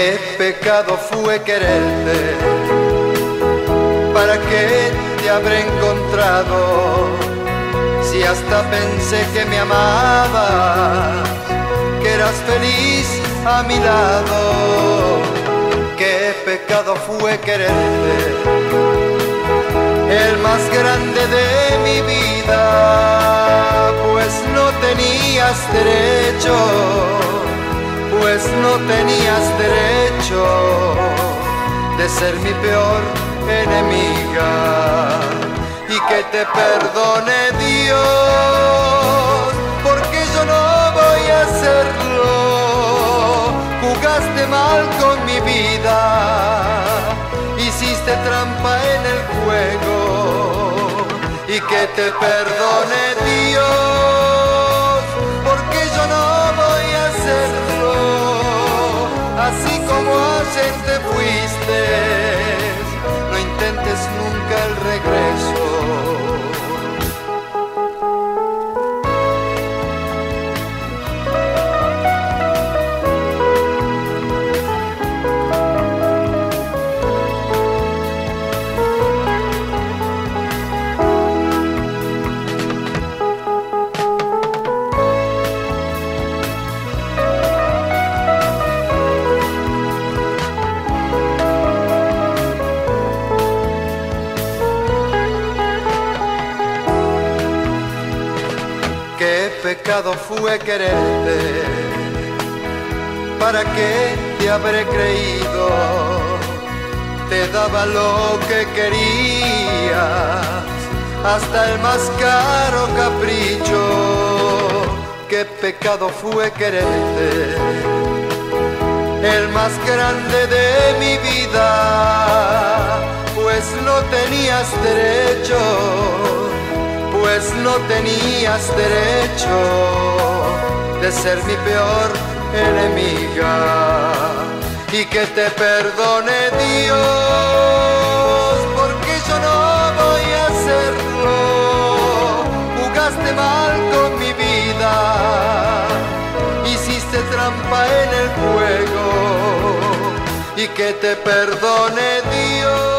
Qué pecado fue quererte, ¿para qué te habré encontrado? Si hasta pensé que me amabas, que eras feliz a mi lado. Qué pecado fue quererte, el más grande de mi vida, pues no tenías derecho pues no tenías ser mi peor enemiga y que te perdone Dios, porque yo no voy a hacerlo. Jugaste mal con mi vida, hiciste trampa en el juego y que te perdone Dios, pecado fue quererte, ¿para qué te habré creído? Te daba lo que querías, hasta el más caro capricho. Qué pecado fue quererte, el más grande de mi vida, pues no tenías derecho pues no tenías derecho de ser mi peor enemiga. Y que te perdone Dios porque yo no voy a hacerlo. Jugaste mal con mi vida hiciste trampa en el juego. Y que te perdone Dios